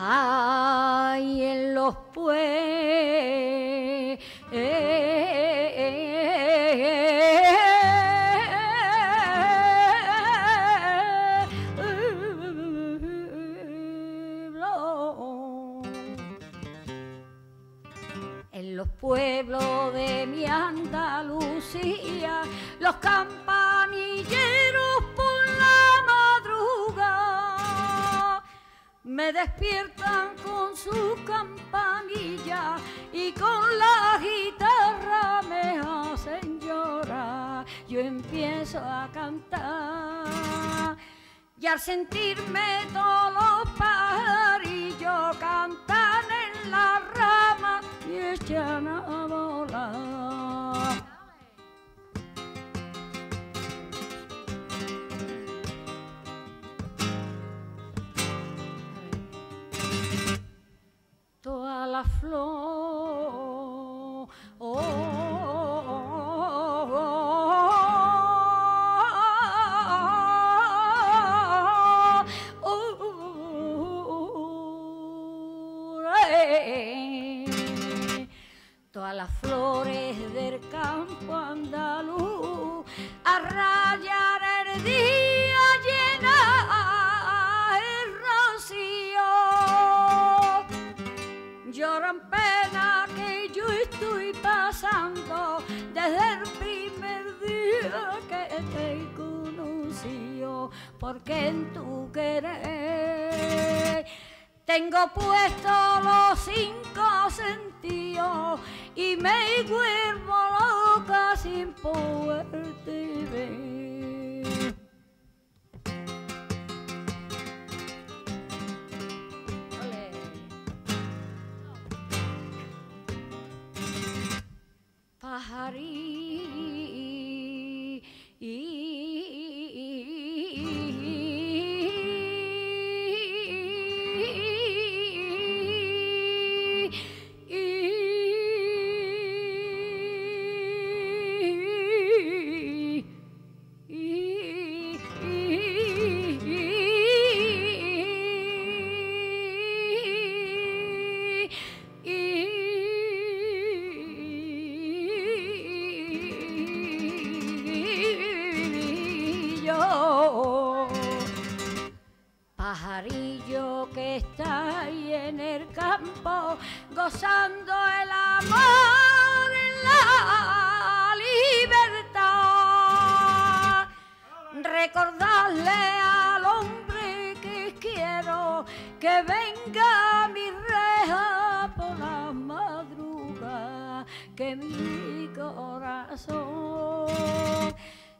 Ay, en los pueblos. En los pueblos de mi Andalucía, los campanilleros me despiertan con su campanilla y con la guitarra me hacen llorar. Yo empiezo a cantar y al sentirme todos flor. Todas las flores del campo andaluz a rayar el día lloran pena que yo estoy pasando desde el primer día que te conocí, porque en tu querer tengo puestos los cinco sentidos y me vuelvo loca sin poderte ver. Yo pajarillo que está ahí en el campo gozando el amor en la libertad. Recordarle al hombre que quiero que venga mi reja por la madrugada, que mi corazón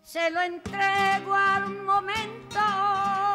se lo entrego al momento